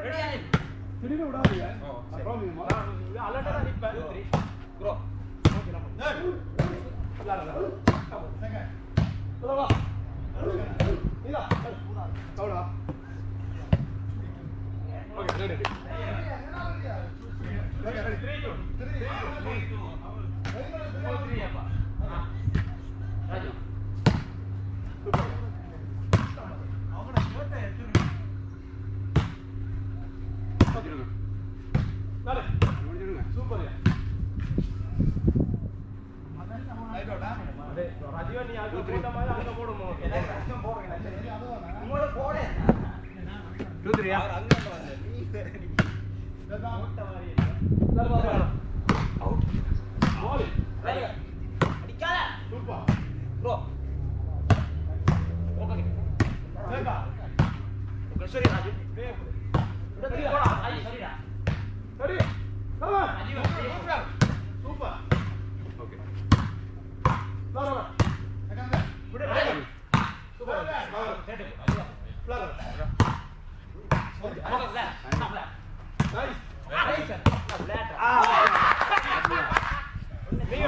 திடீர்னு விடாதீங்க அப்புறம் நீங்க அலர்ட்டா தான் நிப்பேன் ப்ரோ ஓகே நம்ம இல்ல இல்ல வா இல்ல சவுடா okay ready ready okay ready 3 2 3 bro. Okay. Okay சரி ராஜு விடத்து போடா ராஜு சரிடா சரி ராஜு சூப்பர் விடு ராஜு சூப்பர் கேட்டு ஓகே இல்ல இல்ல நீங்க ஒழுங்கா டைமிங் எடுக்கணும் கேட்டுக்கு வேற போகுது அவன் கவர் பண்ணிட்டானா ரெடி சித்தப்பா வெளியே sorry Raju Raju sorry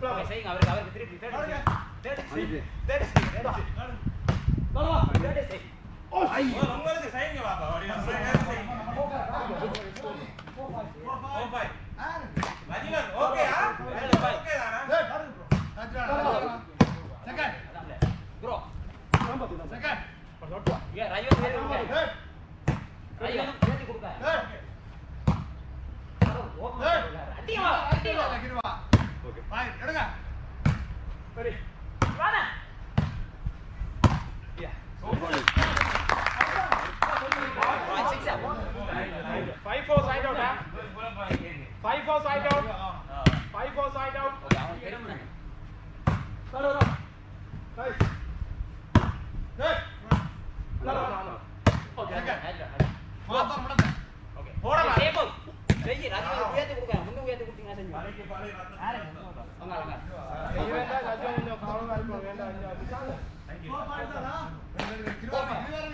Bravo. Ese, a ver, a ver, que triple, terce. Terce, terce, terce. Dala, terce. Ay. Bueno, un gol de Sain que va a தேடி கொடுங்க அடிமா அடிமா எடுங்க வாடா Five four side out, huh? Five four side out. Alright. Yeah. Yeah. Yeah. Yeah.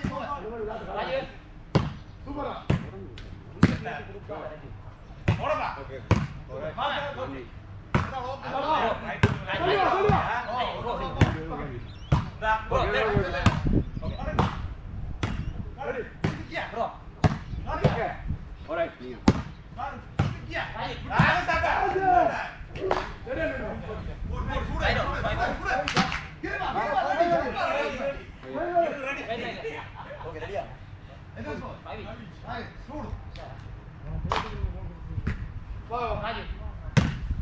Yeah. Yeah. Yeah. Yeah. Yeah.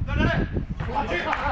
Dale, dale.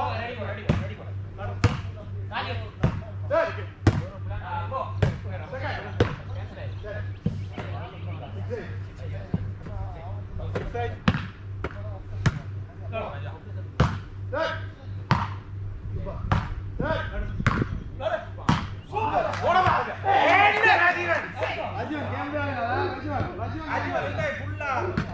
마지막 마지막 마지막 마지막 마지막 마지막